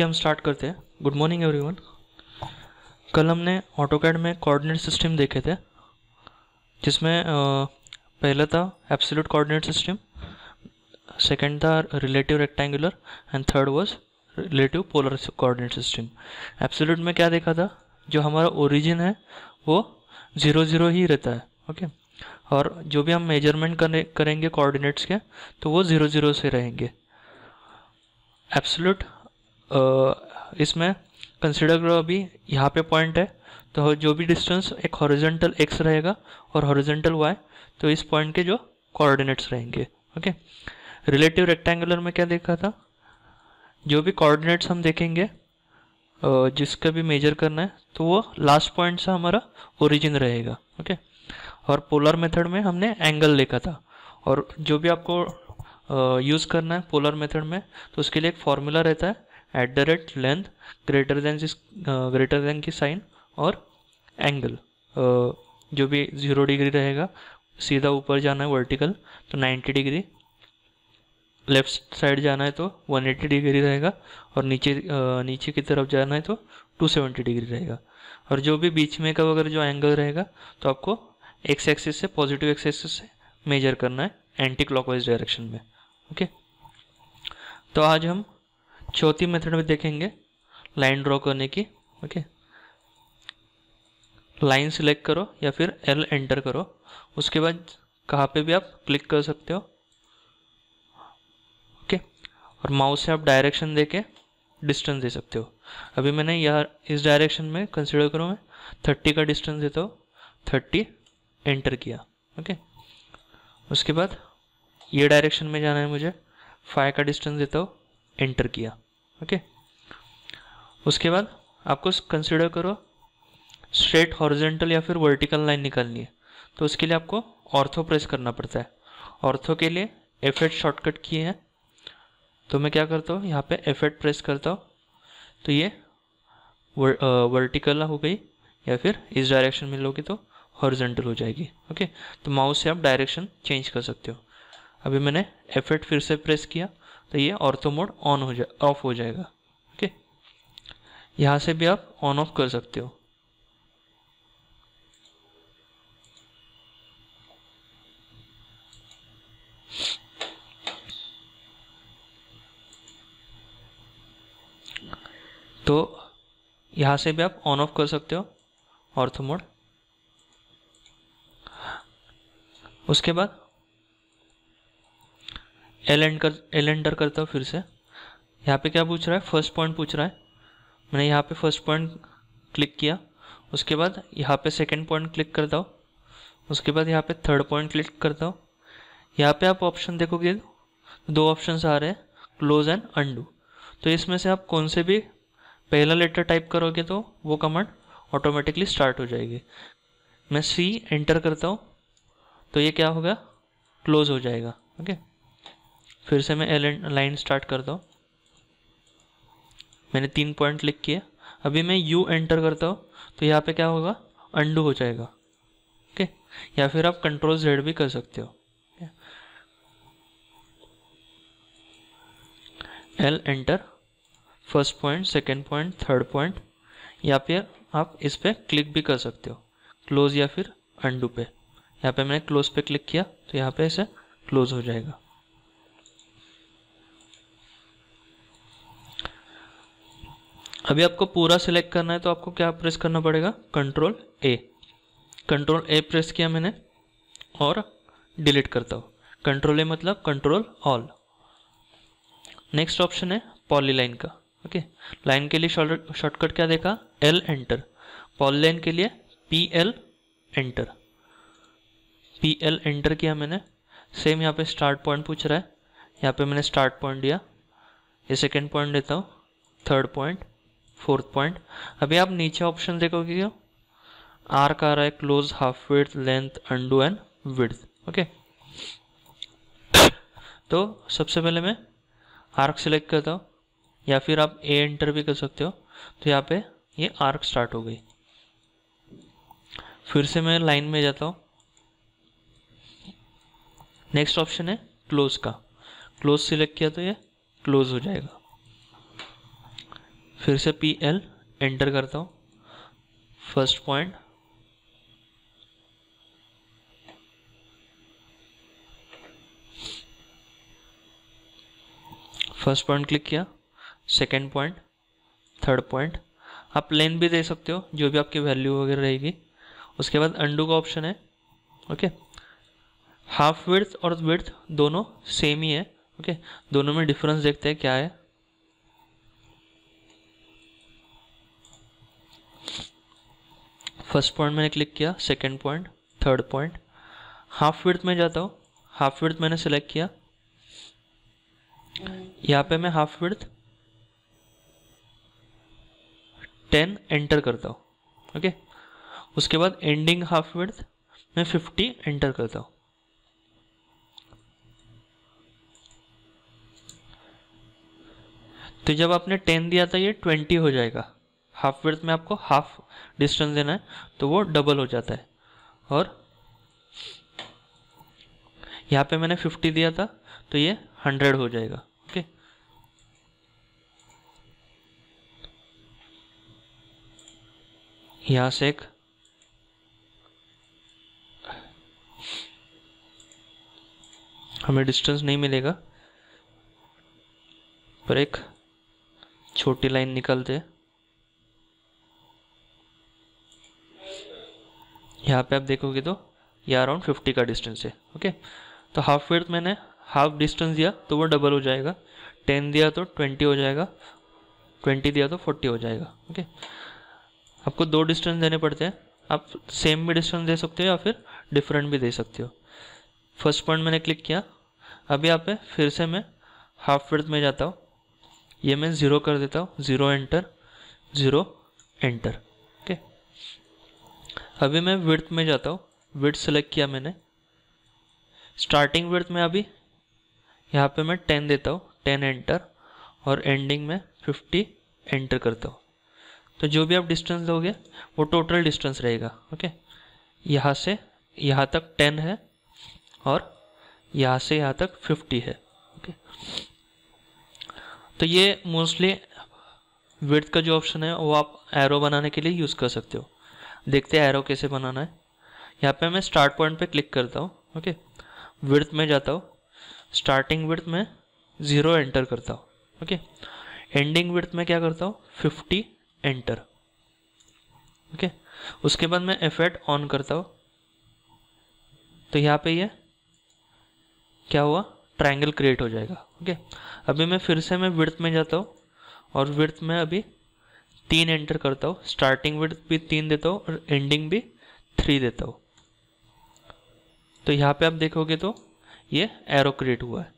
है हम स्टार्ट करते हैं। गुड मॉर्निंग एवरीवन कल हमने ऑटोकैड में कोऑर्डिनेट सिस्टम देखे थे, जिसमें पहला था एब्सोल्यूट कोऑर्डिनेट सिस्टम सेकंड था relative rectangular and third was relative polar coordinate system absolute में क्या देखा था? जो हमारा ओरिजिन है, वो ज़ीरो ज़ीरो ही रहता है ओके और जो भी हम मेज़रमेंट करेंगे कोऑर्डिनेट्स के तो वो ज़ीरो ज़ीरो से रहेंगे। एब्सोल्यूट इसमें कंसिडर करो अभी, यहाँ पे पॉइंट है तो जो भी डिस्टेंस एक हॉरिजेंटल एक्स रहेगा और हॉरिजेंटल वाई तो इस पॉइंट के जो कोऑर्डिनेट्स रहेंगे ओके रिलेटिव रेक्टेंगुलर में क्या देखा था? जो भी कोऑर्डिनेट्स हम देखेंगे जिसका भी मेजर करना है तो वो लास्ट पॉइंट से हमारा ओरिजिन रहेगा ओके और पोलर मेथड में हमने एंगल देखा था, और जो भी आपको यूज़ करना है पोलर मेथड में तो उसके लिए एक फॉर्मूला रहता है at the rate length greater than greater than की साइन और एंगल जो भी ज़ीरो डिग्री रहेगा सीधा ऊपर जाना है वर्टिकल तो 90 डिग्री लेफ़्ट साइड जाना है तो 180 डिग्री रहेगा और नीचे अ, नीचे की तरफ़ जाना है तो 270 डिग्री रहेगा. और जो भी बीच में का अगर जो एंगल रहेगा तो आपको एक्स एक्सिस से पॉजिटिव एक्स एक्सिस से मेजर करना है एंटी क्लॉकवाइज डायरेक्शन में. ओके तो आज हम चौथी मेथड में देखेंगे, लाइन ड्रॉ करने की ओके लाइन सिलेक्ट करो या फिर एल एंटर करो। उसके बाद कहाँ पे भी आप क्लिक कर सकते हो ओके और माउस से आप डायरेक्शन दे के डिस्टेंस दे सकते हो। अभी मैंने यह इस डायरेक्शन में कंसिडर करो मैं थर्टी का डिस्टेंस देता हूँ थर्टी एंटर किया ओके उसके बाद ये डायरेक्शन में जाना है मुझे फाइव का डिस्टेंस देता हूँ एंटर किया ओके उसके बाद आपको कंसिडर करो स्ट्रेट हॉरिजेंटल या फिर वर्टिकल लाइन निकालनी है। तो उसके लिए आपको ऑर्थो प्रेस करना पड़ता है। ऑर्थो के लिए एफ़ एट शॉर्टकट किए हैं। तो मैं क्या करता हूँ यहाँ पे एफ़ एट प्रेस करता हूँ। तो ये वर, आ, वर्टिकल हो गई या फिर इस डायरेक्शन में लोगे तो हॉरिजेंटल हो जाएगी ओके तो माउस से आप डायरेक्शन चेंज कर सकते हो। अभी मैंने एफ़ एट फिर से प्रेस किया। तो ये ऑर्थो मोड ऑन हो जाए ऑफ़ हो जाएगा ओके यहाँ से भी आप ऑन ऑफ़ कर सकते हो। तो यहाँ से भी आप ऑन ऑफ़ कर सकते हो ऑर्थो मोड उसके बाद एल एंड कर एल एंटर करता हूँ फिर से। यहाँ पे क्या पूछ रहा है? फ़र्स्ट पॉइंट पूछ रहा है। मैंने यहाँ पे फ़र्स्ट पॉइंट क्लिक किया। उसके बाद यहाँ पे सेकंड पॉइंट क्लिक करता हूँ। उसके बाद यहाँ पे थर्ड पॉइंट क्लिक करता हूँ। यहाँ पे आप ऑप्शन देखोगे दो ऑप्शन आ रहे हैं क्लोज एंड अनडू तो इसमें से आप कौन से भी पहला लेटर टाइप करोगे तो वो कमांड ऑटोमेटिकली स्टार्ट हो जाएगी। मैं सी एंटर करता हूँ तो ये क्या होगा? क्लोज हो जाएगा ओके फिर से मैं एल लाइन स्टार्ट करता हूँ मैंने तीन पॉइंट क्लिक किए। अभी मैं यू एंटर करता हूँ तो यहाँ पे क्या होगा? अंडू हो जाएगा। ओके या फिर आप कंट्रोल जेड भी कर सकते हो। L enter first point second point third point या फिर आप इस पर क्लिक भी कर सकते हो। क्लोज या फिर अंडू पे। यहाँ पे मैंने क्लोज पे क्लिक किया तो यहाँ पे इसे क्लोज हो जाएगा। अभी आपको पूरा सिलेक्ट करना है तो आपको क्या प्रेस करना पड़ेगा? Control A control A press किया मैंने और डिलीट करता हूँ। कंट्रोल ए मतलब कंट्रोल ऑल नेक्स्ट ऑप्शन है पॉलीलाइन का ओके लाइन के लिए शॉर्टकट क्या देखा? एल एंटर पॉलीलाइन के लिए P L enter P L enter किया मैंने। सेम यहाँ पे स्टार्ट पॉइंट पूछ रहा है। यहाँ पे मैंने स्टार्ट पॉइंट दिया। ये सेकेंड पॉइंट देता हूँ। Third point fourth point. अभी आप नीचे ऑप्शन देखोगे क्या? आर्क आ रहा है close half width length undo and width okay तो सबसे पहले मैं आर्क सेलेक्ट करता हूँ, या फिर आप ए एंटर भी कर सकते हो। तो यहाँ पे ये आर्क स्टार्ट हो गई। फिर से मैं लाइन में जाता हूँ। नेक्स्ट ऑप्शन है क्लोज का। क्लोज सिलेक्ट किया तो ये क्लोज हो जाएगा। फिर से पी एल एंटर करता हूँ। First point first point click किया। सेकेंड पॉइंट थर्ड पॉइंट आप लेन भी दे सकते हो, जो भी आपकी वैल्यू वगैरह रहेगी। उसके बाद अंडू का ऑप्शन है ओके हाफ़ विर्थ और विर्थ दोनों सेम ही है ओके दोनों में डिफरेंस देखते हैं क्या है। फ़र्स्ट पॉइंट मैंने क्लिक किया, second point, third point. Half width में जाता हूँ, हाफ़ विड्थ मैंने सेलेक्ट किया। यहाँ पे मैं हाफ़ विड्थ टेन एंटर करता हूँ, ओके? उसके बाद एंडिंग हाफ़ विड्थ मैं फिफ्टी एंटर करता हूँ। तो जब आपने टेन दिया था, ये ट्वेंटी हो जाएगा। हाफ़ विड्थ में आपको हाफ़ डिस्टेंस देना है तो वो डबल हो जाता है। और यहाँ पे मैंने फिफ्टी दिया था तो ये हंड्रेड हो जाएगा ओके यहाँ से एक हमें डिस्टेंस नहीं मिलेगा, पर एक छोटी लाइन निकलते यहाँ पे आप देखोगे तो ये अराउंड फिफ्टी का डिस्टेंस है ओके तो हाफ़ वेथ मैंने हाफ़ डिस्टेंस दिया तो वो डबल हो जाएगा। टेन दिया तो ट्वेंटी हो जाएगा। ट्वेंटी दिया तो फोर्टी हो जाएगा ओके आपको दो डिस्टेंस देने पड़ते हैं। आप सेम भी डिस्टेंस दे सकते हो या फिर डिफरेंट भी दे सकते हो। फ़र्स्ट पॉइंट मैंने क्लिक किया। अभी यहाँ पे फिर से मैं हाफ़ वर्थ में जाता हूँ। ये मैं ज़ीरो कर देता हूँ। ज़ीरो एंटर ज़ीरो एंटर अभी मैं विर्थ में जाता हूँ। विर्थ सेलेक्ट किया मैंने। स्टार्टिंग विर्थ में अभी, यहाँ पे मैं टेन देता हूँ। टेन एंटर और एंडिंग में फिफ्टी एंटर करता हूँ। तो जो भी आप डिस्टेंस दोगे, वो टोटल डिस्टेंस रहेगा ओके यहाँ से, यहाँ तक टेन है और यहाँ से यहाँ तक फिफ्टी है ओके तो ये मोस्टली विर्थ का जो ऑप्शन है, वो आप एरो बनाने के लिए यूज़ कर सकते हो। देखते हैं एरो कैसे बनाना है। यहाँ पे मैं स्टार्ट पॉइंट पे क्लिक करता हूँ ओके विर्थ में जाता हूँ। स्टार्टिंग विर्थ में ज़ीरो एंटर करता हूँ ओके एंडिंग विर्थ में क्या करता हूँ? फिफ्टी एंटर ओके उसके बाद मैं एफेट ऑन करता हूँ। तो यहाँ पे ये क्या हुआ? ट्रायंगल क्रिएट हो जाएगा ओके अभी मैं फिर से मैं विर्थ में जाता हूँ और विर्थ में अभी तीन एंटर करता हूँ। स्टार्टिंग विर्थ भी तीन देता हूँ और एंडिंग भी थ्री देता हूँ। तो यहाँ पे आप देखोगे तो ये एरो क्रिएट हुआ है।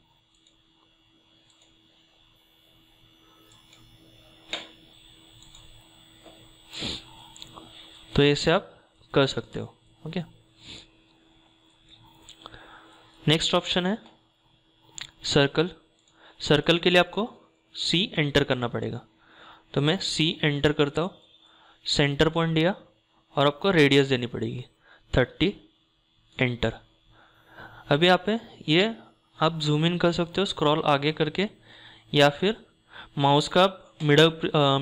तो ऐसे आप कर सकते हो ओके नेक्स्ट ऑप्शन है सर्कल सर्कल के लिए आपको सी एंटर करना पड़ेगा। तो मैं सी एंटर करता हूँ सेंटर पॉइंट दिया और आपको रेडियस देनी पड़ेगी थर्टी एंटर अभी आप ये, आप जूम इन कर सकते हो स्क्रॉल आगे करके, या फिर माउस का मिडल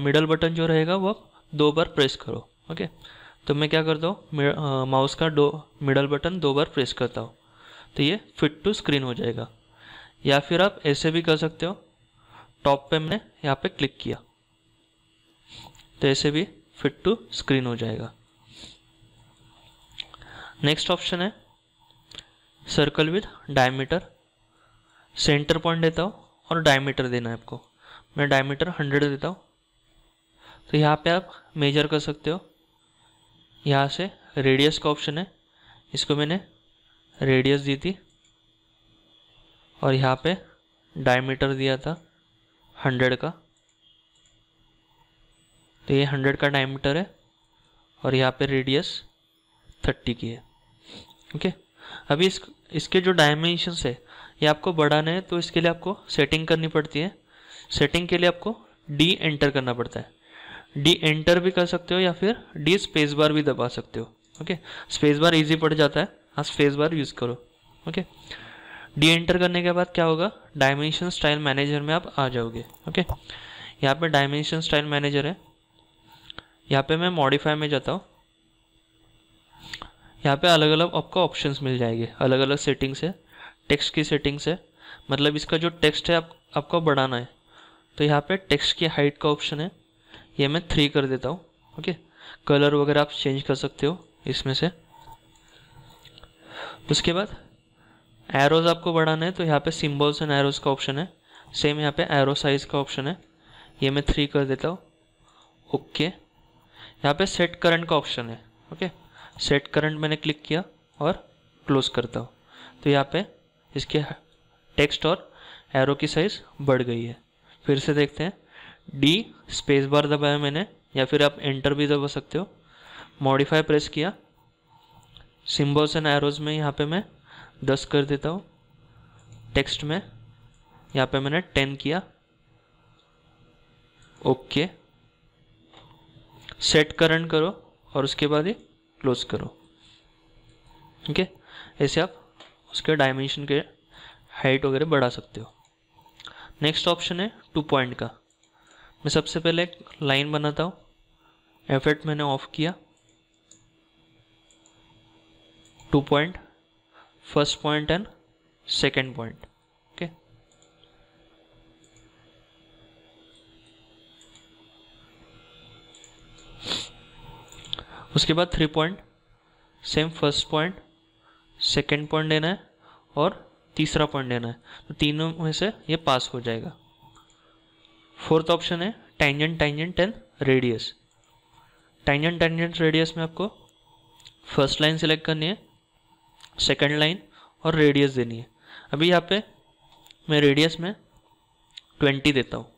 मिडल बटन जो रहेगा वो दो बार प्रेस करो ओके तो मैं क्या करता हूँ माउस का दो मिडल बटन दो बार प्रेस करता हूँ तो ये फिट टू स्क्रीन हो जाएगा. या फिर आप ऐसे भी कर सकते हो टॉप पे मैंने यहाँ पे क्लिक किया. तो ऐसे भी फिट टू स्क्रीन हो जाएगा। नेक्स्ट ऑप्शन है circle with diameter centre point देता हूँ और डायमीटर देना है आपको। मैं डायमीटर हंड्रेड देता हूँ। तो यहाँ पे आप मेजर कर सकते हो। यहाँ से रेडियस का ऑप्शन है। इसको मैंने रेडियस दी थी और यहाँ पे डायमीटर दिया था हंड्रेड का। तो ये हंड्रेड का डायमीटर है और यहाँ पे रेडियस थर्टी की है। ओके अभी इस, इसके जो डायमेंशंस है, ये आपको बढ़ाना है तो इसके लिए आपको सेटिंग करनी पड़ती है। सेटिंग के लिए आपको डी एंटर करना पड़ता है। डी एंटर भी कर सकते हो या फिर डी स्पेस बार भी दबा सकते हो। ओके स्पेस बार इजी पड़ जाता है। हाँ स्पेस बार यूज़ करो। ओके डी एंटर करने के बाद क्या होगा? डायमेंशन स्टाइल मैनेजर में आप आ जाओगे। ओके यहाँ पे डायमेंशन स्टाइल मैनेजर है। यहाँ पे मैं मॉडिफाई में जाता हूँ। यहाँ पे अलग अलग आपको ऑप्शंस मिल जाएँगे अलग अलग सेटिंग्स है टेक्स्ट की सेटिंग्स है मतलब इसका जो टेक्स्ट है आप, आपको बढ़ाना है। तो यहाँ पे टेक्स्ट की हाइट का ऑप्शन है। ये मैं थ्री कर देता हूँ ओके कलर वगैरह आप चेंज कर सकते हो इसमें से। उसके बाद एरोज आपको बढ़ाना है तो यहाँ पे सिम्बल्स एंड एरोज का ऑप्शन है। सेम यहाँ पे एरो साइज़ का ऑप्शन है। ये मैं थ्री कर देता हूँ। ओके यहाँ पे सेट करंट का ऑप्शन है ओके सेट करंट मैंने क्लिक किया और क्लोज करता हूँ। तो यहाँ पे इसके टेक्स्ट और एरो की साइज़ बढ़ गई है। फिर से देखते हैं। डी स्पेस बार दबाया मैंने, या फिर आप एंटर भी दबा सकते हो। मॉडिफाई प्रेस किया। सिम्बल्स एंड एरोज में यहाँ पे मैं दस कर देता हूँ। टेक्स्ट में यहाँ पे मैंने टेन किया। ओके सेट करंट करो और उसके बाद ही क्लोज करो। ठीक है ऐसे आप उसके डायमेंशन के हाइट वगैरह बढ़ा सकते हो। नेक्स्ट ऑप्शन है टू पॉइंट का। मैं सबसे पहले एक लाइन बनाता हूँ। एफेक्ट मैंने ऑफ़ किया। Two point first point and second point okay उसके बाद three point same first point second point लेना है और तीसरा पॉइंट लेना है। तो तीनों में से ये पास हो जाएगा। फोर्थ ऑप्शन है tangent tangent and radius tangent tangent radius में आपको फ़र्स्ट लाइन सेलेक्ट करनी है सेकंड लाइन और रेडियस देनी है। अभी यहाँ पे मैं रेडियस में ट्वेंटी देता हूँ।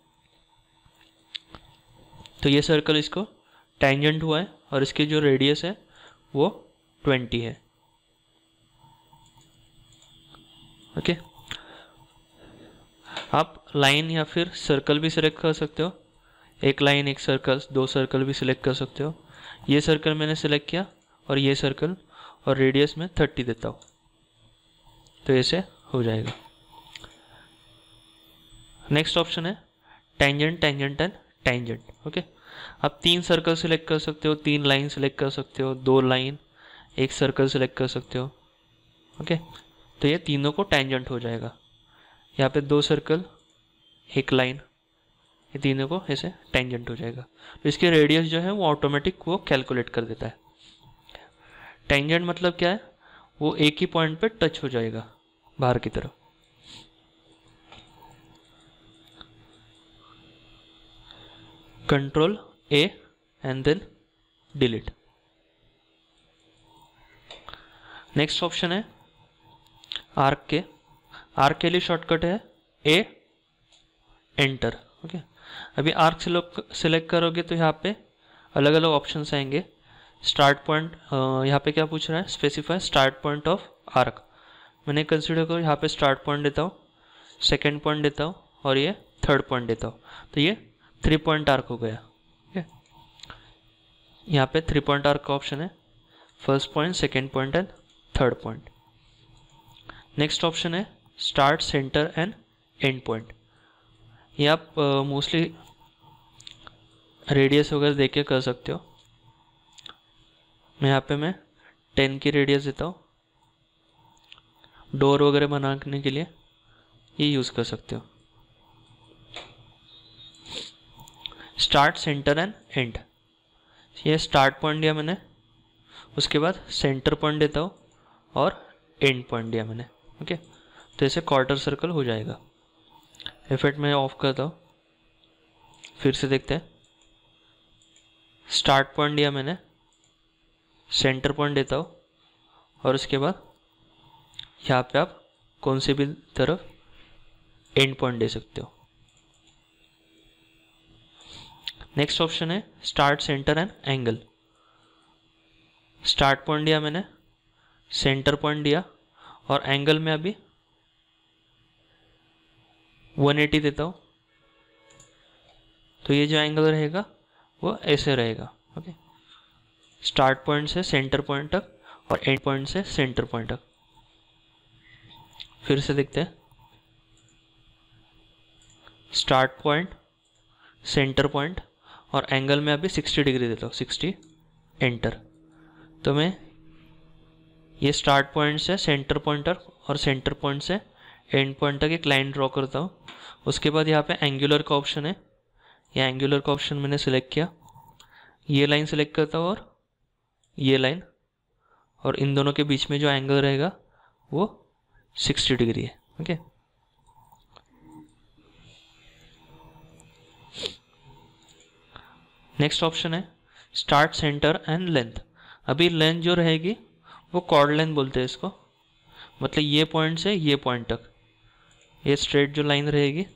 तो ये सर्कल इसको टेंजेंट हुआ है। और इसकी जो रेडियस है, वो ट्वेंटी है। ओके आप लाइन या फिर सर्कल भी सिलेक्ट कर सकते हो। एक लाइन एक सर्कल दो सर्कल भी सिलेक्ट कर सकते हो। ये सर्कल मैंने सिलेक्ट किया और ये सर्कल और रेडियस में थर्टी देता हूँ। तो ऐसे हो जाएगा। नेक्स्ट ऑप्शन है tangent tangent and tangent okay आप तीन सर्कल सिलेक्ट कर सकते हो, तीन लाइन सिलेक्ट कर सकते हो, दो लाइन एक सर्कल सिलेक्ट कर सकते हो ओके तो ये तीनों को टेंजेंट हो जाएगा। यहाँ पे दो सर्कल एक लाइन ये तीनों को ऐसे टेंजेंट हो जाएगा। तो इसकी रेडियस जो है वो ऑटोमेटिक वो कैलकुलेट कर देता है। टेंजेंट मतलब क्या है? वो एक ही पॉइंट पे टच हो जाएगा, बाहर की तरफ़। Control A and then delete next option है आर्क के आर्क के लिए शॉर्टकट है ए एंटर ओके अभी आर्क सिलेक्ट करोगे तो यहाँ पे अलग अलग ऑप्शंस आएँगे स्टार्ट पॉइंट यहाँ पे क्या पूछ रहा है? Specify start point of arc मैंने कंसिडर करो, यहाँ पे स्टार्ट पॉइंट देता हूँ सेकेंड पॉइंट देता हूँ और ये थर्ड पॉइंट देता हूँ. तो ये थ्री पॉइंट आर्क हो गया. यहाँ पे थ्री पॉइंट आर्क का ऑप्शन है। First point second point and third point next option है start centre and end point ये आप मोस्टली रेडियस वगैरह देख के कर सकते हो। मैं यहाँ पे मैं टेन की रेडियस देता हूँ। डोर वगैरह बनाने के लिए ये यूज़ कर सकते हो। स्टार्ट सेंटर एंड एंड ये स्टार्ट पॉइंट दिया मैंने, उसके बाद सेंटर पॉइंट देता हूँ और एंड पॉइंट दिया मैंने ओके तो ऐसे क्वार्टर सर्कल हो जाएगा। इफ़ेक्ट मैं ऑफ़ करता हूँ, फिर से देखते हैं। स्टार्ट पॉइंट दिया मैंने सेंटर पॉइंट देता हूँ, और उसके बाद यहाँ पे आप कौन से भी तरफ़ एंड पॉइंट दे सकते हो। नेक्स्ट ऑप्शन है start centre and angle start point दिया मैंने सेंटर पॉइंट दिया, और एंगल में अभी 180 देता हूँ। तो ये जो एंगल रहेगा, वो ऐसे रहेगा ओके स्टार्ट पॉइंट से सेंटर पॉइंट तक, और एंड पॉइंट से सेंटर पॉइंट तक। फिर से देखते हैं। स्टार्ट पॉइंट सेंटर पॉइंट और एंगल में अभी 60 डिग्री देता हूँ 60 एंटर तो मैं ये स्टार्ट पॉइंट से सेंटर पॉइंटर और सेंटर पॉइंट से एंड पॉइंट तक एक लाइन ड्रॉ करता हूँ। उसके बाद यहाँ पे एंगुलर का ऑप्शन है। या एंगुलर का ऑप्शन मैंने सिलेक्ट किया। ये लाइन सेलेक्ट करता हूँ और ये लाइन और इन दोनों के बीच में जो एंगल रहेगा वो 60 डिग्री है ओके नेक्स्ट ऑप्शन है स्टार्ट सेंटर एंड लेंथ अभी लेंथ जो रहेगी, वो कॉर्ड लेंथ बोलते हैं इसको। मतलब ये पॉइंट से ये पॉइंट तक। ये स्ट्रेट जो लाइन रहेगी,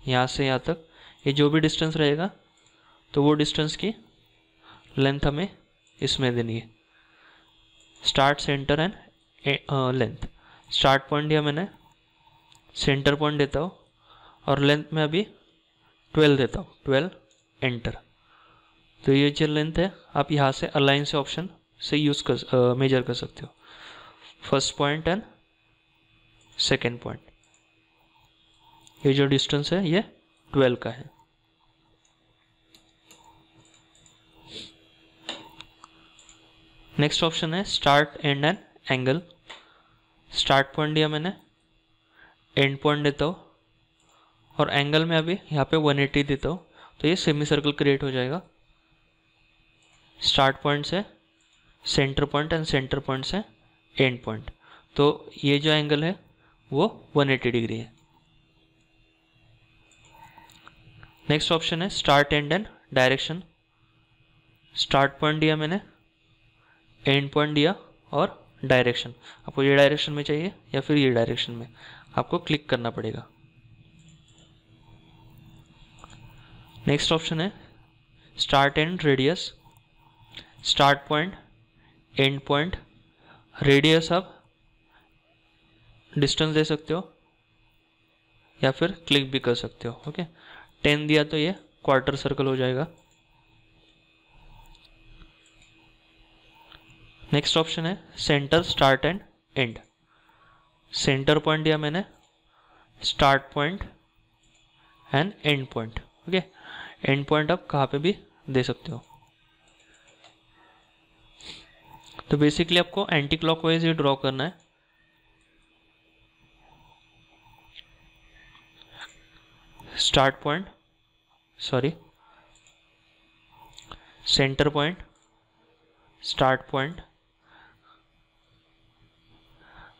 यहाँ से यहाँ तक, ये जो भी डिस्टेंस रहेगा तो वो डिस्टेंस की लेंथ हमें इसमें देनी है। Start centre and length start point दिया मैंने सेंटर पॉइंट देता हूँ, और लेंथ में अभी ट्वेल्व देता हूँ ट्वेल्व एंटर तो ये जो लेंथ है, आप यहाँ से अलाइन से ऑप्शन से यूज़ कर मेजर कर सकते हो। First point and second point ये जो डिस्टेंस है, ये ट्वेल्व का है। नेक्स्ट ऑप्शन है start and end angle start point दिया मैंने एंड पॉइंट देता हूँ। और एंगल में अभी यहाँ पे 180 देता हूँ। तो ये सेमी सर्कल क्रिएट हो जाएगा। स्टार्ट पॉइंट से centre point and centre point से एंड पॉइंट। तो ये जो एंगल है, वो 180 डिग्री है। नेक्स्ट ऑप्शन है start and end direction. Start point दिया मैंने, एंड पॉइंट दिया और डायरेक्शन। आपको ये डायरेक्शन में चाहिए या फिर ये डायरेक्शन में? आपको क्लिक करना पड़ेगा। नेक्स्ट ऑप्शन है start end radius. Start point, end point, radius आप डिस्टेंस दे सकते हो, या फिर क्लिक भी कर सकते हो, ओके? टेन दिया तो ये क्वार्टर सर्कल हो जाएगा। नेक्स्ट ऑप्शन है centre, start and end. Centre point दिया मैंने, start point and end point, okay? End point आप कहाँ पे भी दे सकते हो। तो बेसिकली आपको एंटी क्लॉकवाइज ही ड्रॉ करना है। Start point sorry centre point start point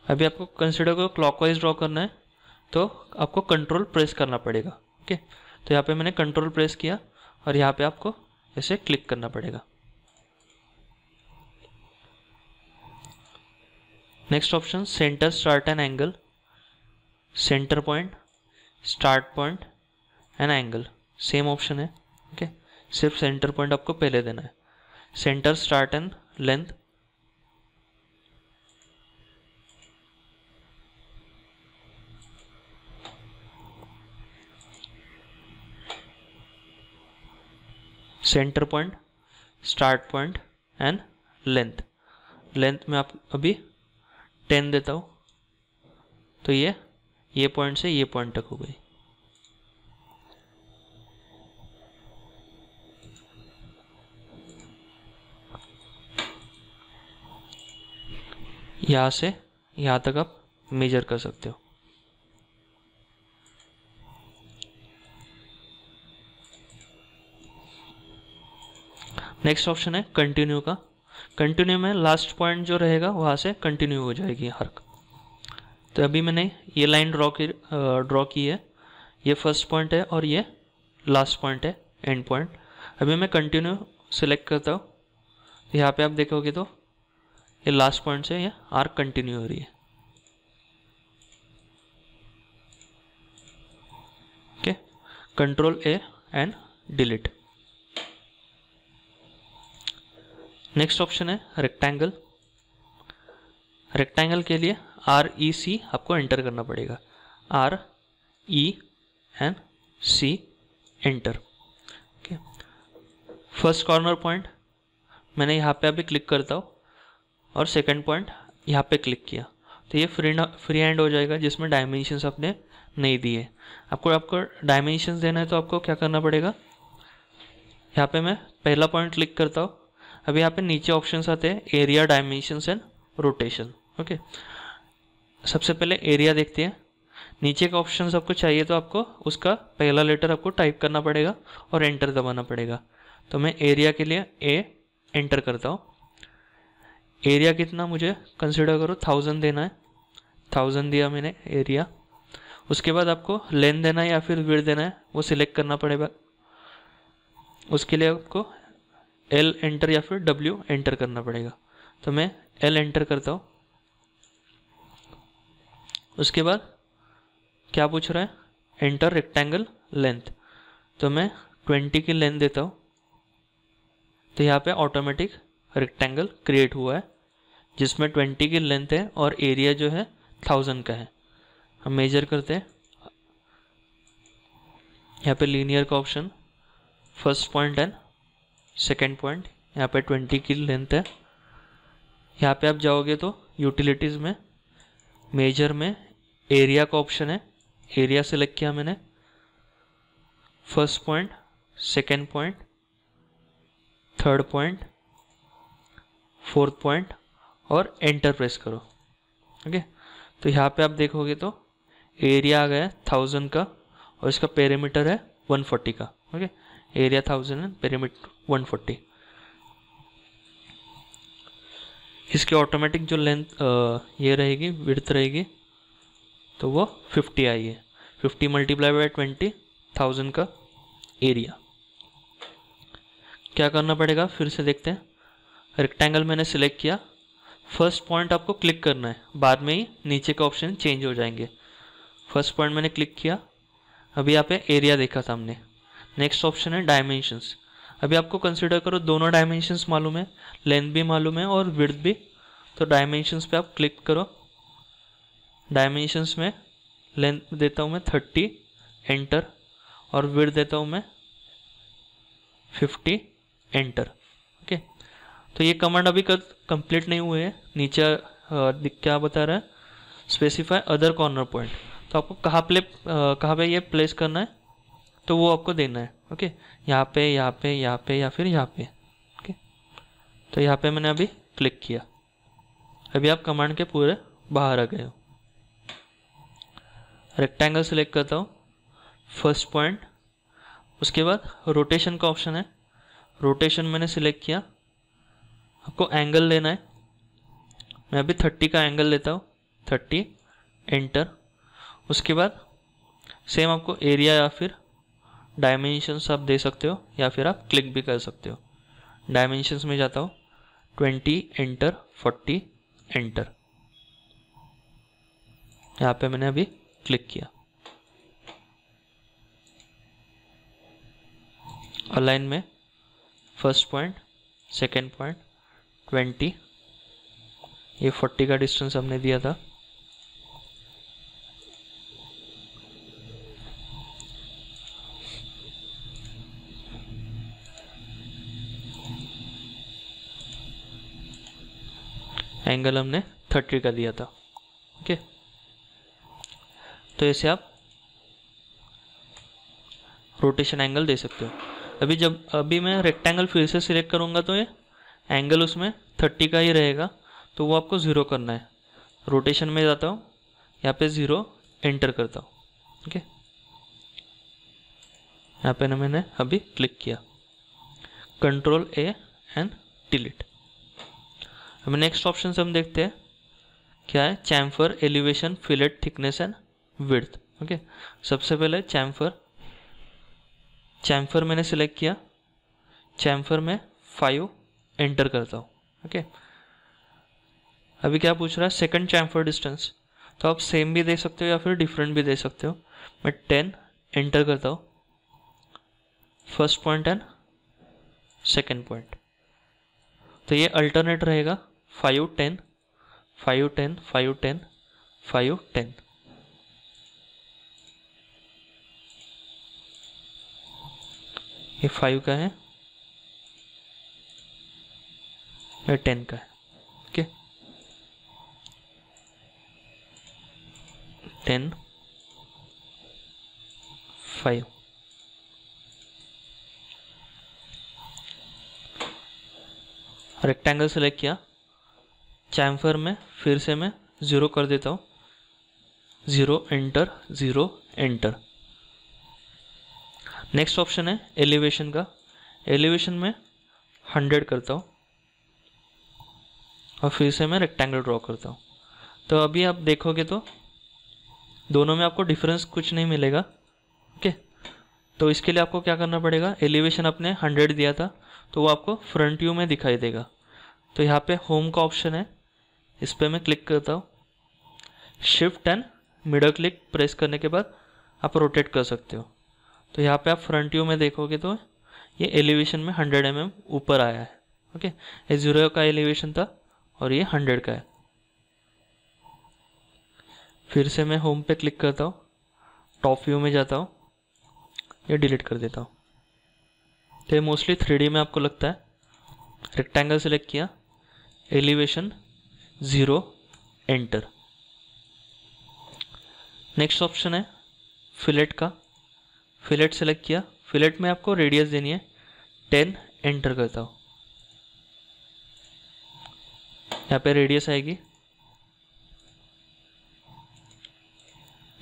अभी आपको कंसिडर को क्लॉकवाइज ड्रॉ करना है तो आपको कंट्रोल प्रेस करना पड़ेगा ओके तो यहाँ पे मैंने कंट्रोल प्रेस किया और यहाँ पे आपको ऐसे क्लिक करना पड़ेगा। Next option centre start end angle centre point start point end angle same option है ओके? सिर्फ़ सेंटर पॉइंट आपको पहले देना है। Centre start end length centre point start point end length length में आप अभी टेन देता हूँ। तो ये ये पॉइंट से ये पॉइंट तक हो गई। यहाँ से, यहाँ तक आप मेजर कर सकते हो। नेक्स्ट ऑप्शन है कंटिन्यू का। कंटिन्यू में लास्ट पॉइंट जो रहेगा, वहाँ से कंटिन्यू हो जाएगी हर्क तो अभी मैंने ये लाइन ड्रॉ की ड्रॉ की है। ये फ़र्स्ट पॉइंट है और ये लास्ट पॉइंट है एंड पॉइंट अभी मैं कंटिन्यू सिलेक्ट करता हूँ। यहाँ पे आप देखोगे तो ये लास्ट पॉइंट से ये आर्क कंटिन्यू हो रही है। Okay control A and delete next option है रेक्टेंगल रेक्टेंगल के लिए आर ई सी आपको एंटर करना पड़ेगा. R E N C enter okay first corner point मैंने यहाँ पे अभी क्लिक करता हूँ. और सेकंड पॉइंट यहाँ पे क्लिक किया. तो ये फ्री फ्री हैंड हो जाएगा जिसमें डायमेंशंस आपने नहीं दिए. आपको आपको डायमेंशंस देना है तो आपको क्या करना पड़ेगा? यहाँ पे मैं पहला पॉइंट क्लिक करता हूँ. अभी यहाँ पे नीचे ऑप्शंस आते हैं area dimensions and rotation okay सबसे पहले एरिया देखते हैं। नीचे का ऑप्शन आपको चाहिए तो आपको उसका पहला लेटर आपको टाइप करना पड़ेगा और एंटर दबाना पड़ेगा। तो मैं एरिया के लिए ए एंटर करता हूँ। एरिया कितना मुझे कंसिडर करो थाउज़ेंड देना है। थाउज़ेंड दिया मैंने एरिया उसके बाद आपको लेन देना है या फिर विड़ देना है, वो सिलेक्ट करना पड़ेगा। उसके लिए आपको एल एंटर या फिर डब्ल्यू एंटर करना पड़ेगा। तो मैं एल एंटर करता हूँ। उसके बाद क्या पूछ रहा है? एंटर रेक्टेंगल लेंथ तो मैं ट्वेंटी की लेंथ देता हूँ। तो यहाँ पे ऑटोमेटिक रेक्टेंगल क्रिएट हुआ है, जिसमें ट्वेंटी की लेंथ है और एरिया जो है थाउज़ेंड का है। हम मेजर करते हैं। यहाँ पे लीनियर का option first point and second point, यहाँ पे ट्वेंटी की लेंथ है। यहाँ पे आप जाओगे तो यूटिलिटीज़ में, मेजर में, एरिया का ऑप्शन है। एरिया सेलेक्ट किया मैंने। First point, second point, third point, fourth point और एंटर प्रेस करो। ओके? तो यहाँ पे आप देखोगे तो एरिया आ गया है थाउज़ेंड का और इसका पेरीमीटर है वन फोर्टी का। ओके? थाउज़ेंड है पेरीमीटर वन फोर्टी इसकी ऑटोमेटिक जो लेंथ ये रहेगी विड्थ रहेगी तो वो फिफ्टी आई है। Fifty multiply by twenty thousand का एरिया क्या करना पड़ेगा? फिर से देखते हैं। रेक्टेंगल मैंने सिलेक्ट किया। फ़र्स्ट पॉइंट आपको क्लिक करना है। बाद में ही नीचे का ऑप्शन चेंज हो जाएँगे। फ़र्स्ट पॉइंट मैंने क्लिक किया। अभी यहाँ पे एरिया देखा सामने। नेक्स्ट ऑप्शन है डायमेंशंस अभी आपको कंसिडर करो, दोनों डायमेंशंस मालूम है लेंथ भी मालूम है और विड्थ भी। तो डायमेंशंस पे आप क्लिक करो। डायमेंशंस में लेंथ देता हूँ मैं थर्टी एंटर और विड्थ देता हूँ मैं फिफ्टी एंटर ओके तो ये कमांड अभी कंप्लीट नहीं हुए हैं। नीचे क्या बता रहा है? स्पेसिफाई अदर कॉर्नर पॉइंट तो आपको कहाँ प्ले कहाँ पे ये प्लेस करना है? तो वो आपको देना है ओके यहाँ पे यहाँ पे यहाँ पे, या फिर यहाँ पे ओके तो यहाँ पे मैंने अभी क्लिक किया। अभी आप कमांड के पूरे बाहर आ गए हो। रेक्टेंगल सेलेक्ट करता हूँ। फ़र्स्ट पॉइंट उसके बाद रोटेशन का ऑप्शन है। रोटेशन मैंने सिलेक्ट किया। आपको एंगल लेना है। मैं अभी थर्टी का एंगल लेता हूँ। थर्टी एंटर उसके बाद सेम आपको एरिया या फिर डायमेंशंस आप दे सकते हो, या फिर आप क्लिक भी कर सकते हो। डायमेंशंस में जाता हूँ। ट्वेंटी एंटर फोर्टी एंटर यहाँ पे मैंने अभी क्लिक किया। अलाइन में first point second point twenty ये फोर्टी का डिस्टेंस हमने दिया था। एंगल हमने थर्टी का दिया था। ओके तो ऐसे आप रोटेशन एंगल दे सकते हो। अभी जब, अभी मैं रेक्टेंगल फिर से सिलेक्ट करूँगा तो ये एंगल उसमें थर्टी का ही रहेगा तो वो आपको ज़ीरो करना है। रोटेशन में जाता हूँ, यहाँ पे ज़ीरो एंटर करता हूँ। ओके यहाँ पे ना मैंने अभी क्लिक किया। कंट्रोल ए एंड डिलीट अब नेक्स्ट ऑप्शन से हम देखते हैं, क्या है? Chamfer elevation fillet thickness and width okay सबसे पहले चैम्फर चैम्फर मैंने सिलेक्ट किया। चैम्फर में फाइव एंटर करता हूँ। ओके अभी क्या पूछ रहा है? सेकंड चैम्फर डिस्टेंस तो आप सेम भी दे सकते हो या फिर डिफरेंट भी दे सकते हो। मैं टेन एंटर करता हूँ। First point and second point तो ये अल्टरनेट रहेगा। Five ten five ten five ten five ten. ये फाइव का है, ये टेन का है, okay. Ten, five. Rectangle select किया। चैम्फर में, फिर से मैं ज़ीरो कर देता हूँ। Zero enter zero enter next option है एलिवेशन का। एलिवेशन में हंड्रेड करता हूँ। और फिर से मैं रेक्टेंगल ड्रॉ करता हूँ। तो अभी आप देखोगे तो दोनों में आपको डिफरेंस कुछ नहीं मिलेगा। ओके तो इसके लिए आपको क्या करना पड़ेगा? एलिवेशन आपने हंड्रेड दिया था तो वो आपको फ्रंट व्यू में दिखाई देगा। तो यहाँ पे होम का ऑप्शन है। इस पर मैं क्लिक करता हूँ। Shift and middle click press करने के बाद आप रोटेट कर सकते हो। तो यहाँ पे आप फ्रंट व्यू में देखोगे तो ये एलिवेशन में हंड्रेड एम mm ऊपर आया है। ओके ये ज़ीरो का एलिवेशन था और ये हंड्रेड का है। फिर से मैं होम पे क्लिक करता हूँ। टॉप व्यू में जाता हूँ। ये डिलीट कर देता हूँ। तो ये मोस्टली थ्री में आपको लगता है। रेक्टेंगल सेलेक्ट किया। Elevation zero, enter. Next option है फिलेट का। फिलेट सेलेक्ट किया। फिलेट में आपको रेडियस देनी है टेन, एंटर करता हूँ। यहाँ पे रेडियस आएगी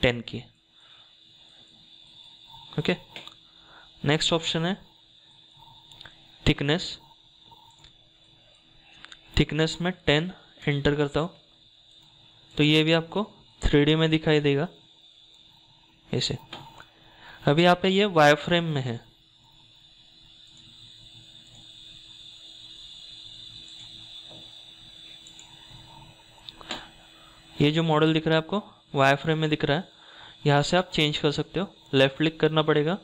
टेन की। ओके? नेक्स्ट ऑप्शन है थिकनेस। थिकनेस में टेन एंटर करता हूँ। तो ये भी आपको थ्री में दिखाई देगा। ऐसे। अभी यहाँ पे ये वायर फ्रेम में है। ये जो मॉडल दिख रहा है आपको वायर फ्रेम में दिख रहा है। यहाँ से आप चेंज कर सकते हो। लेफ़्ट क्लिक करना पड़ेगा।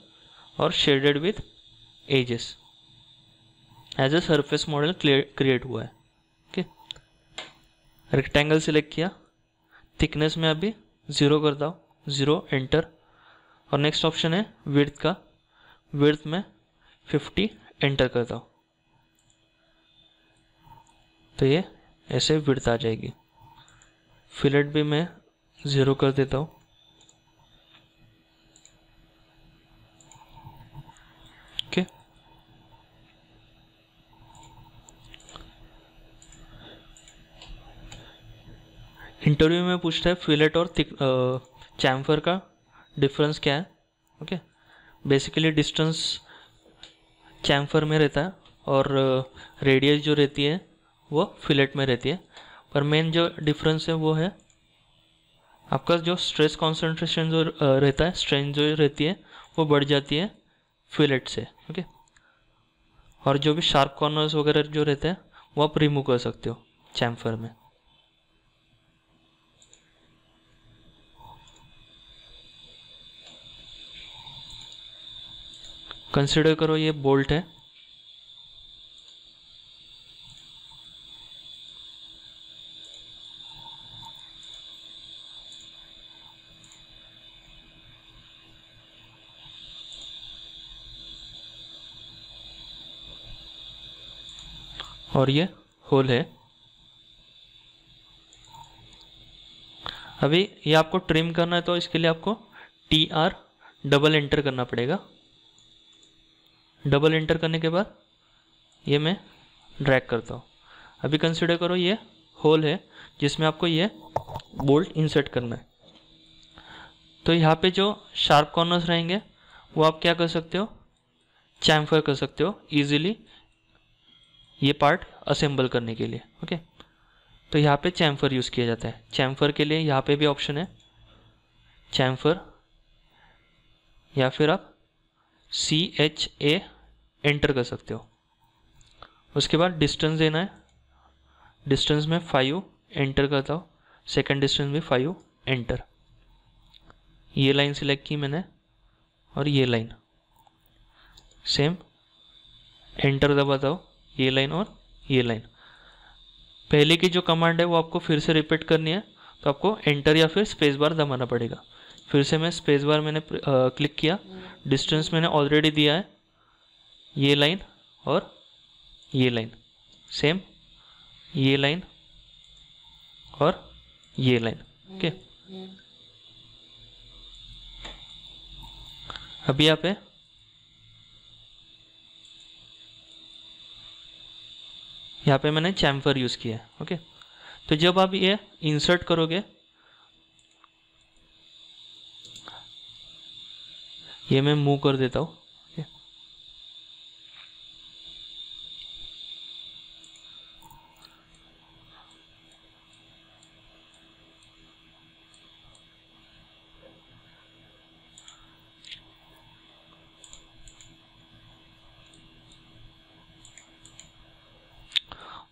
और shaded with edges as a surface model create हुआ है। रेक्टेंगल सिलेक्ट किया। थिकनेस में अभी ज़ीरो कर दो ज़ीरो एंटर और नेक्स्ट ऑप्शन है विर्थ का। विर्थ में 50 एंटर कर दो तो ये ऐसे विर्थ आ जाएगी। फिलेट भी मैं ज़ीरो कर देता हूँ ओके इंटरव्यू में पूछता है फिलेट और चैम्फर का डिफरेंस क्या है? ओके बेसिकली डिस्टेंस चैम्फर में रहता है और रेडियस जो रहती है, वो फिलेट में रहती है। पर मेन जो डिफरेंस है, वो है आपका जो स्ट्रेस कॉन्सेंट्रेशन जो रहता है स्ट्रेन जो रहती है, वो बढ़ जाती है फिलेट से। ओके और जो भी शार्प कॉर्नर्स वगैरह जो रहते हैं, वो आप रिमूव कर सकते हो चैम्फर में। कंसिडर करो ये बोल्ट है। और ये होल है। अभी ये आपको ट्रिम करना है तो इसके लिए आपको टी आर डबल एंटर करना पड़ेगा। डबल एंटर करने के बाद ये मैं ड्रैग करता हूँ। अभी कंसिडर करो ये होल है, जिसमें आपको ये बोल्ट इंसर्ट करना है। तो यहाँ पे जो शार्प कॉर्नर्स रहेंगे, वो आप क्या कर सकते हो? चैम्फर कर सकते हो इजीली ये पार्ट असेंबल करने के लिए ओके तो यहाँ पे चैम्फर यूज़ किया जाता है। चैम्फर के लिए यहाँ पे भी ऑप्शन है। चैम्फर या फिर आप सी एच ए एंटर कर सकते हो। उसके बाद डिस्टेंस देना है। डिस्टेंस में फाइव एंटर करता हूँ। सेकेंड डिस्टेंस में फाइव एंटर ये लाइन सिलेक्ट की मैंने और ये लाइन सेम एंटर दबाता हूँ। ये लाइन और ये लाइन पहले की जो कमांड है वो आपको फिर से रिपीट करनी है। तो आपको एंटर या फिर स्पेस बार दबाना पड़ेगा। फिर से मैं स्पेस बार मैंने क्लिक किया। डिस्टेंस मैंने ऑलरेडी दिया है। ये लाइन और ये लाइन। सेम, ये लाइन और ये लाइन। ओके? अभी यहाँ पे यहाँ पे मैंने चैम्फर यूज़ किया है, ओके? तो जब आप ये इंसर्ट करोगे, ये मैं मूव कर देता हूँ।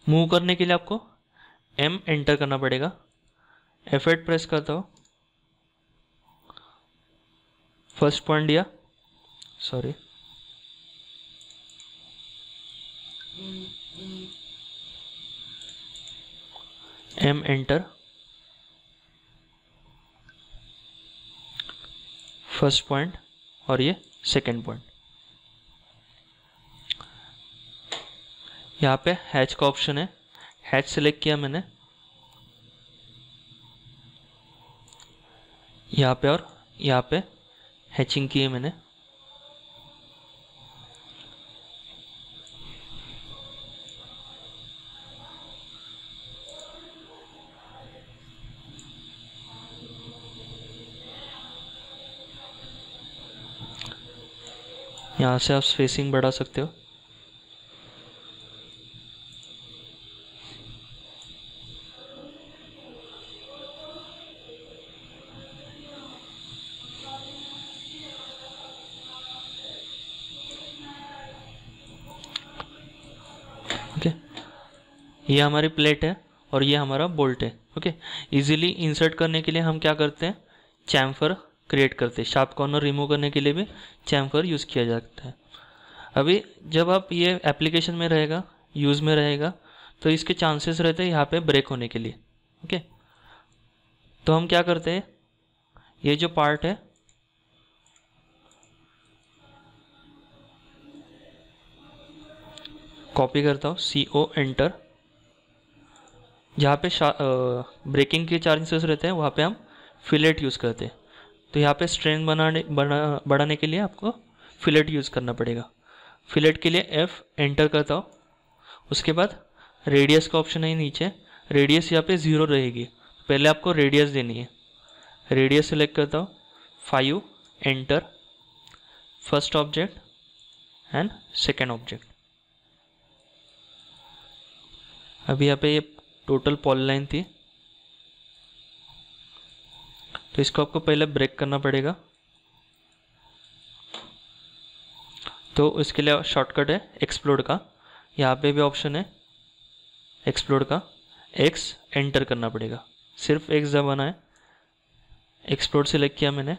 मूव करने के लिए आपको एम एंटर करना पड़ेगा। एफ़ एट प्रेस करता हो। फ़र्स्ट पॉइंट दिया। Sorry M enter first point और ये सेकेंड पॉइंट यहाँ पे हैच का ऑप्शन है। हैच सेलेक्ट किया मैंने। यहाँ पे और यहाँ पे हैचिंग की है मैंने। यहाँ से आप स्पेसिंग बढ़ा सकते हो। ये हमारी प्लेट है और ये हमारा बोल्ट है ओके इजीली इंसर्ट करने के लिए हम क्या करते हैं? चैम्फर क्रिएट करते हैं। शार्प कॉर्नर रिमूव करने के लिए भी चैम्फर यूज़ किया जाता है। अभी जब आप ये एप्लीकेशन में रहेगा यूज़ में रहेगा तो इसके चांसेस रहते हैं यहाँ पे ब्रेक होने के लिए ओके तो हम क्या करते हैं? ये जो पार्ट है कॉपी करता हूँ। सी ओ एंटर जहाँ पे ब्रेकिंग के चांसेस रहते हैं, वहाँ पे हम फिलेट यूज़ करते हैं। तो यहाँ पे स्ट्रेंथ बनाने, बना, बढ़ाने के लिए आपको फिलेट यूज़ करना पड़ेगा। फिलेट के लिए एफ़ एंटर करता हूँ। उसके बाद रेडियस का ऑप्शन है नीचे। रेडियस यहाँ पे ज़ीरो रहेगी। पहले आपको रेडियस देनी है। रेडियस सेलेक्ट करता हूँ। Five enter first object and second object अभी यहाँ पे ये टोटल पॉल लाइन थी। तो इसको आपको पहले ब्रेक करना पड़ेगा। तो इसके लिए शॉर्टकट है, एक्सप्लोर का। यहाँ पे भी ऑप्शन है एक्सप्लोड का। एक्स एंटर करना पड़ेगा। सिर्फ़ एक्स दबाना है। एक्सप्लोड सेलेक्ट किया मैंने।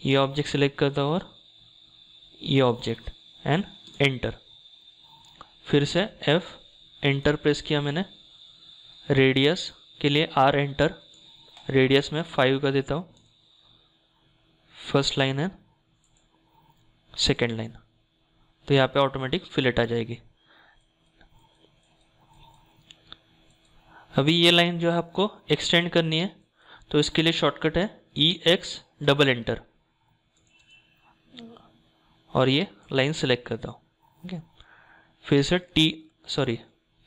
ये ऑब्जेक्ट सेलेक्ट करता और ये ऑब्जेक्ट। एंड एंटर फिर से एफ़ एंटर प्रेस किया मैंने। रेडियस के लिए आर एंटर, रेडियस में फाइव का देता हूँ। फ़र्स्ट लाइन है, सेकेंड लाइन। तो यहाँ पे ऑटोमेटिक फिलेट आ जाएगी। अभी ये लाइन जो है आपको एक्सटेंड करनी है तो इसके लिए शॉर्टकट है ई एक्स डबल एंटर और ये लाइन सेलेक्ट करता हूँ। ठीक है? फिर से T sorry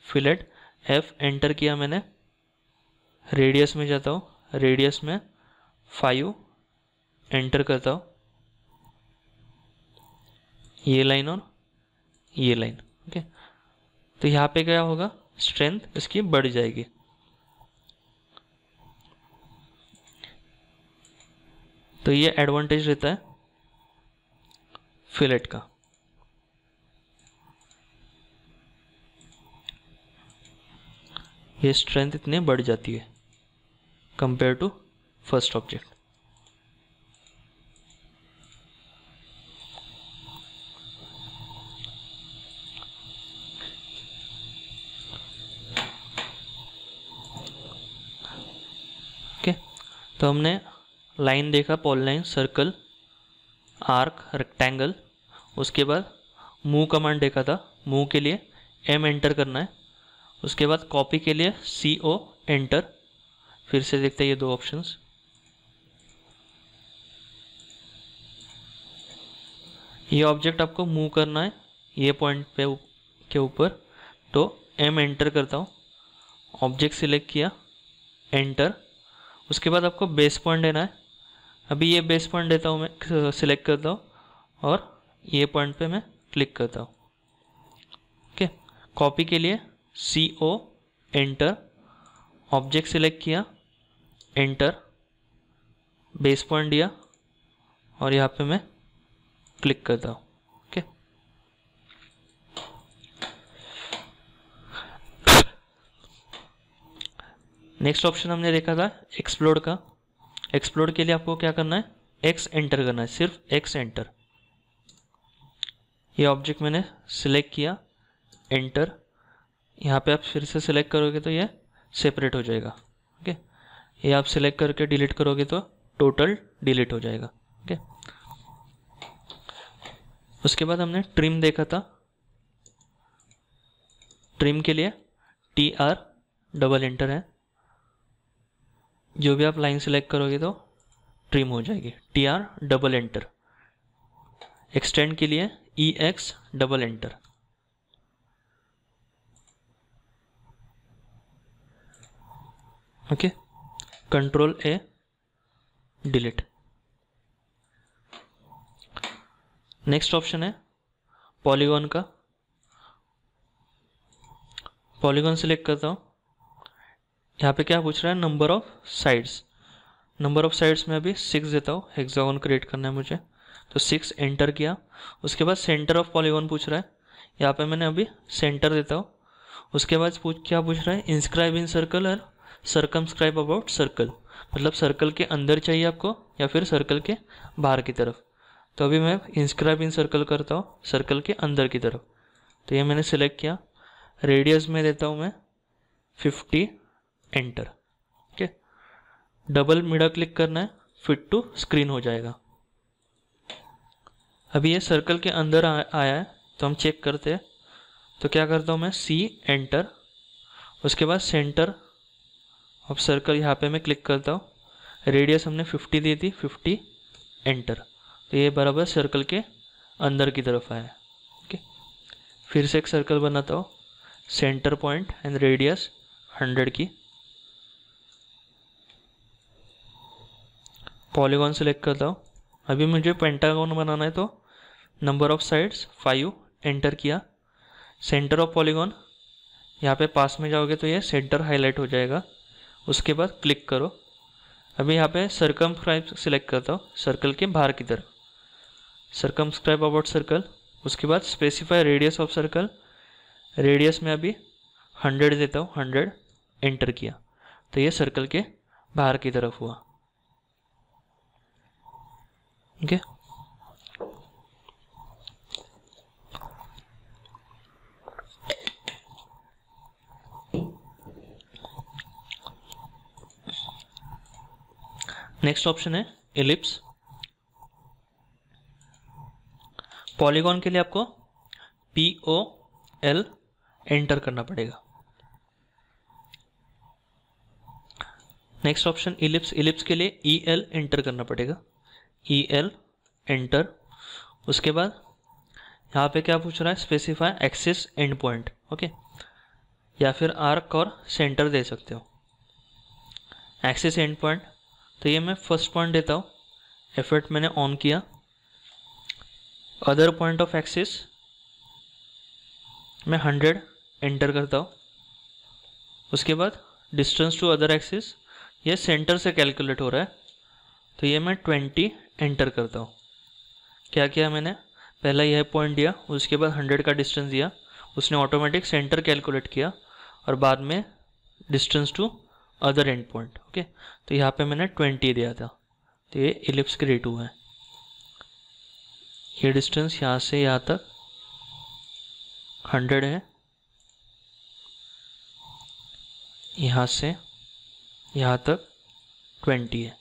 fillet F enter किया मैंने। रेडियस में जाता हूँ। रेडियस में फाइव एंटर करता हूँ। ये लाइन और ये लाइन ओके तो यहाँ पे क्या होगा? स्ट्रेंथ इसकी बढ़ जाएगी। तो ये एडवांटेज रहता है फिलेट का। ये स्ट्रेंथ इतनी बढ़ जाती है कंपेयर टू फ़र्स्ट ऑब्जेक्ट तो हमने लाइन देखा Paul line circle arc rectangle उसके बाद मूव कमांड देखा था मूव के लिए एम एंटर करना है। उसके बाद कॉपी के लिए सी ओ एंटर फिर से देखते हैं ये दो ऑप्शंस ये ऑब्जेक्ट आपको मूव करना है, ये पॉइंट पे के ऊपर. तो एम एंटर करता हूँ. ऑब्जेक्ट सिलेक्ट किया एंटर उसके बाद आपको बेस पॉइंट देना है. अभी ये बेस पॉइंट देता हूँ मैं सिलेक्ट करता हूँ और ये पॉइंट पे मैं क्लिक करता हूँ. ओके कॉपी के लिए C O, enter, object select किया, एंटर, बेस पॉइंट दिया, और यहाँ पे मैं क्लिक करता हूँ, ओके? नेक्स्ट ऑप्शन हमने देखा था, एक्सप्लोर का। एक्सप्लोर के लिए आपको क्या करना है? एक्स एंटर करना है, सिर्फ़ एक्स एंटर। ये ऑब्जेक्ट मैंने सिलेक्ट किया, एंटर। यहाँ पे आप फिर से सिलेक्ट करोगे तो ये सेपरेट हो जाएगा ओके ये आप सिलेक्ट करके डिलीट करोगे तो टोटल डिलीट हो जाएगा ओके उसके बाद हमने ट्रिम देखा था। ट्रिम के लिए टी आर डबल एंटर है। जो भी आप लाइन सेलेक्ट करोगे तो ट्रिम हो जाएगी। T R double enter extend के लिए E X double enter okay control A delete next option है पॉलीगॉन का. पॉलीगॉन सिलेक्ट करता हूँ. यहाँ पे क्या पूछ रहा है? Number of sides number of sides में अभी सिक्स देता हूँ. हेक्सागोन क्रिएट करना है मुझे. तो सिक्स एंटर किया. उसके बाद सेंटर ऑफ़ पॉलीगॉन पूछ रहा है. यहाँ पे मैंने अभी सेंटर देता हूँ. उसके बाद पूछ, क्या पूछ रहा है? इंस्क्राइब इन सर्कल और सरकमस्क्राइब अबाउट सर्कल मतलब सर्कल के अंदर चाहिए आपको या फिर सर्कल के बाहर की तरफ़। तो अभी मैं इंस्क्राइब इन सर्कल करता हूँ सर्कल के अंदर की तरफ़। तो ये मैंने सेलेक्ट किया। रेडियस में देता हूँ मैं fifty enter okay double middle click करना है फिट टू स्क्रीन हो जाएगा। अभी ये सर्कल के अंदर आ, आया है तो हम चेक करते हैं। तो क्या करता हूँ मैं? सी एंटर उसके बाद सेंटर अब सर्कल यहाँ पे मैं क्लिक करता हूँ। रेडियस हमने 50 दी थी 50 एंटर तो ये बराबर सर्कल के अंदर की तरफ़ आया ओके फिर से एक सर्कल बनाता हूँ। सेंटर पॉइंट एंड रेडियस 100 की। पॉलीगॉन सेलेक्ट करता हूँ। अभी मुझे पेंटागॉन बनाना है तो number of sides five enter किया। सेंटर ऑफ़ पॉलीगॉन यहाँ पे पास में जाओगे तो ये सेंटर हाईलाइट हो जाएगा। उसके बाद क्लिक करो। अभी यहाँ पे सरकम सिलेक्ट करता हूँ। सर्कल के बाहर की तरफ़। सरकम स्क्राइब अबाउट सर्कल उसके बाद specify radius of circle radius में अभी हंड्रेड देता हूँ। हंड्रेड एंटर किया। तो ये सर्कल के बाहर की तरफ़ हुआ। Okay okay? नेक्स्ट ऑप्शन है एलिप्स पॉलीगॉन के लिए आपको पी ओ एल एंटर करना पड़ेगा. नेक्स्ट ऑप्शन इलिप्स इलिप्स के लिए ई एल एंटर करना पड़ेगा. ई एल एंटर उसके बाद यहाँ पे क्या पूछ रहा है? Specify axis end point okay या फिर आर्क और सेंटर दे सकते हो. एक्सिस एंड पॉइंट तो ये मैं फ़र्स्ट पॉइंट देता हूँ। एफर्ट मैंने ऑन किया। अदर पॉइंट ऑफ़ एक्सिस मैं हंड्रेड एंटर करता हूँ। उसके बाद डिस्टेंस टू अदर एक्सिस ये सेंटर से कैलकुलेट हो रहा है। तो ये मैं ट्वेंटी एंटर करता हूँ। क्या किया मैंने? पहला यह पॉइंट दिया, उसके बाद हंड्रेड का डिस्टेंस दिया। उसने ऑटोमेटिक सेंटर कैलकुलेट किया और बाद में distance to other end point okay तो यहाँ पे मैंने ट्वेंटी दिया था। तो ये इलिप्स क्रिएट हुआ है। ये डिस्टेंस यहाँ से यहाँ तक हंड्रेड है। यहाँ से यहाँ तक ट्वेंटी है।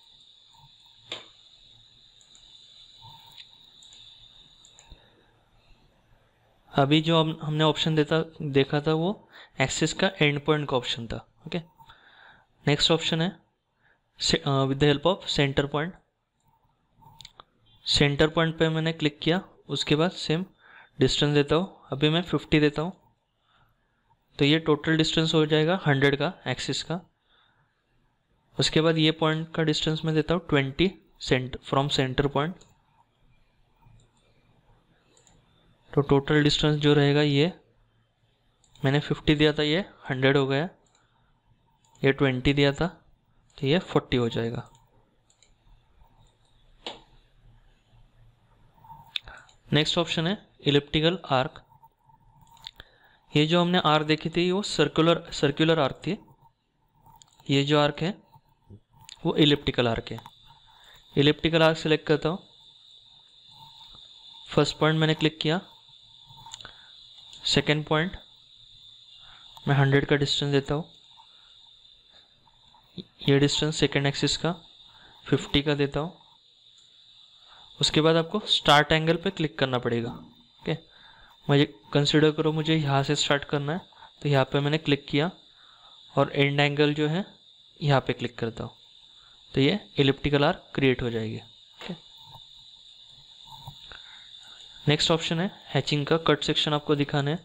अभी जो हम, हमने ऑप्शन देता, देखा था वो एक्सिस का एंड पॉइंट का ऑप्शन था ओके नेक्स्ट ऑप्शन है with the help of centre point centre point पे मैंने क्लिक किया, उसके बाद सेम डिस्टेंस देता हूँ। अभी मैं 50 देता हूँ। तो ये टोटल डिस्टेंस हो जाएगा हंड्रेड का एक्सिस का। उसके बाद ये पॉइंट का डिस्टेंस मैं देता हूँ twenty cent from centre point तो टोटल डिस्टेंस जो रहेगा ये, मैंने फिफ्टी दिया था, ये हंड्रेड हो गया। ये ट्वेंटी दिया था तो ये फोर्टी हो जाएगा। नेक्स्ट ऑप्शन है इलिप्टिकल आर्क। ये जो हमने आर्क देखी थी, वो सर्कुलर सर्कुलर आर्क थी। ये जो आर्क है, वो इलिप्टिकल आर्क है। इलिप्टिकल आर्क सेलेक्ट करता हूँ। फ़र्स्ट पॉइंट मैंने क्लिक किया। सेकेंड पॉइंट मैं हंड्रेड का डिस्टेंस देता हूँ। ये डिस्टेंस सेकेंड एक्सिस का फिफ्टी का देता हूँ। उसके बाद आपको स्टार्ट एंगल पे क्लिक करना पड़ेगा ओके मुझे कंसिडर करो, मुझे यहाँ से स्टार्ट करना है तो यहाँ पे मैंने क्लिक किया और एंड एंगल जो है, यहाँ पे क्लिक करता हूँ। तो ये इलिप्टिकल आर क्रिएट हो जाएगी नेक्स्ट ऑप्शन है हैचिंग का कट सेक्शन आपको दिखाना है।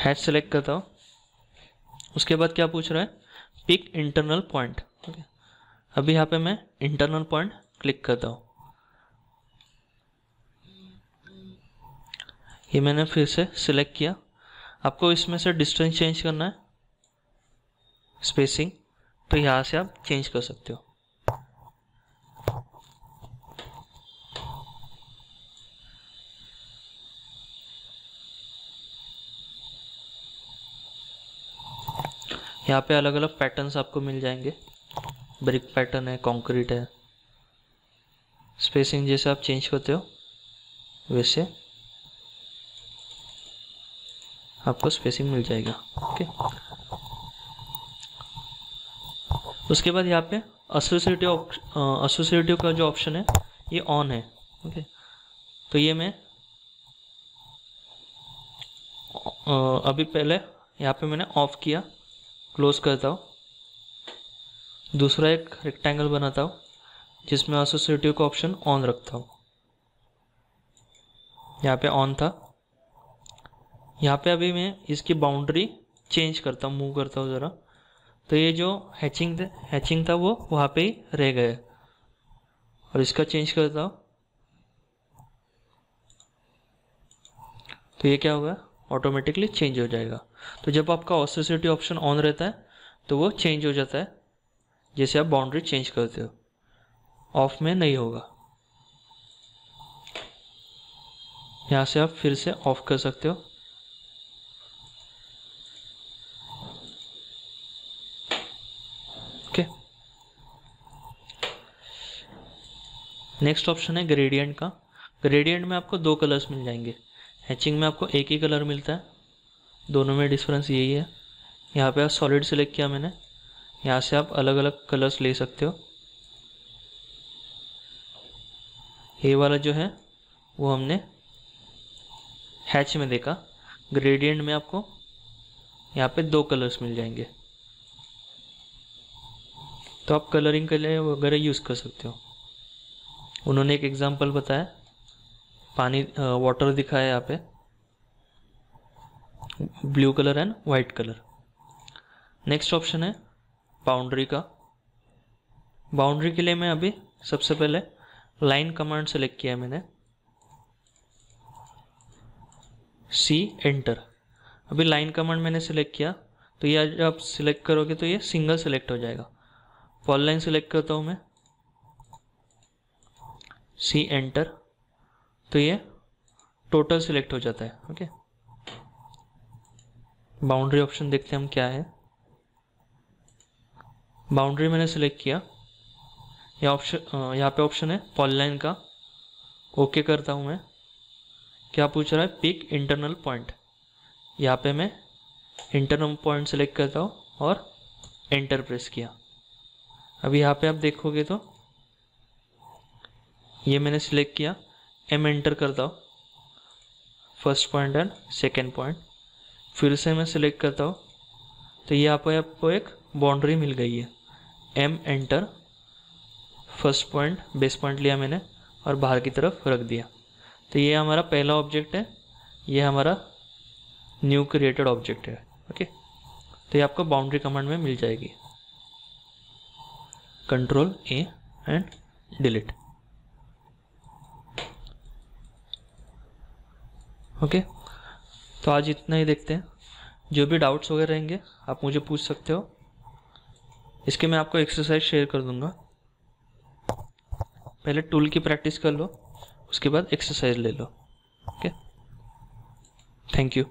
हैच सेलेक्ट करता हूँ। उसके बाद क्या पूछ रहा है? पिक इंटरनल पॉइंट अभी यहाँ पे मैं इंटरनल पॉइंट क्लिक करता हूँ। ये मैंने फिर से सिलेक्ट किया। आपको इसमें से डिस्टेंस चेंज करना है। स्पेसिंग तो यहाँ से आप चेंज कर सकते हो। यहाँ पे अलग अलग पैटर्न्स आपको मिल जाएँगे। ब्रिक पैटर्न है कंक्रीट है। स्पेसिंग जैसे आप चेंज करते हो, वैसे आपको स्पेसिंग मिल जाएगा ओके उसके बाद यहाँ पे एसोसिएटिव एसोसिएटिव का जो ऑप्शन है, ये ऑन है ओके तो ये मैं अभी पहले यहाँ पे मैंने ऑफ़ किया। क्लोज करता हूँ। दूसरा एक रेक्टेंगल बनाता हूँ, जिसमें एसोसिएटिव का ऑप्शन ऑन रखता हूँ। यहाँ पे ऑन था। यहाँ पे अभी मैं इसकी बाउंड्री चेंज करता हूँ मूव करता हूँ ज़रा। तो ये जो हैचिंग हैचिंग था वो वहाँ पे ही रह गए और इसका चेंज करता हूँ। तो ये क्या होगा? ऑटोमेटिकली चेंज हो जाएगा। तो जब आपका ऑसेसिटी ऑप्शन ऑन रहता है तो वो चेंज हो जाता है, जैसे आप बाउंड्री चेंज करते हो। ऑफ़ में नहीं होगा। यहाँ से आप फिर से ऑफ़ कर सकते हो। ओके नेक्स्ट ऑप्शन है ग्रेडियंट का। ग्रेडियंट में आपको दो कलर्स मिल जाएँगे। हैचिंग में आपको एक ही कलर मिलता है। दोनों में डिफरेंस यही है। यहाँ पे आप सॉलिड सेलेक्ट किया मैंने। यहाँ से आप अलग अलग कलर्स ले सकते हो। ये वाला जो है, वो हमने हैच में देखा। ग्रेडियंट में आपको यहाँ पे दो कलर्स मिल जाएँगे। तो आप कलरिंग के लिए वगैरह यूज़ कर सकते हो। उन्होंने एक एग्जांपल बताया। पानी वाटर दिखाया यहाँ पे। Blue colour and white colour. Next option है बाउंड्री का। बाउंड्री के लिए मैं अभी सबसे पहले लाइन कमांड सेलेक्ट किया है मैंने। C, enter. अभी लाइन कमांड मैंने सेलेक्ट किया। तो ये आप सिलेक्ट करोगे तो ये सिंगल सेलेक्ट हो जाएगा। पॉल लाइन सेलेक्ट करता हूँ मैं। C, enter. तो ये टोटल सिलेक्ट हो जाता है, ओके। बाउंड्री ऑप्शन देखते हैं हम क्या है। बाउंड्री मैंने सेलेक्ट किया। यह ऑप्शन यहाँ पे ऑप्शन है पॉल लाइन का। ओके करता हूँ मैं। क्या पूछ रहा है? पिक इंटरनल पॉइंट यहाँ पे मैं इंटरनल पॉइंट सेलेक्ट करता हूँ और एंटर प्रेस किया। अभी यहाँ पे आप देखोगे तो ये मैंने सिलेक्ट किया। एम एंटर करता हूँ। First point and second point फिर से मैं सिलेक्ट करता हूँ। तो यहाँ पर आपको एक बाउंड्री मिल गई है। M enter first point base point लिया मैंने और बाहर की तरफ़ रख दिया। तो ये हमारा पहला ऑब्जेक्ट है। ये हमारा न्यू क्रिएटेड ऑब्जेक्ट है। ओके तो ये आपको बाउंड्री कमांड में मिल जाएगी। Control A and delete okay तो आज इतना ही देखते हैं। जो भी डाउट्स वगैरह रहेंगे, आप मुझे पूछ सकते हो। इसके मैं आपको एक्सरसाइज शेयर कर दूँगा। पहले टूल की प्रैक्टिस कर लो, उसके बाद एक्सरसाइज ले लो। Okay thank you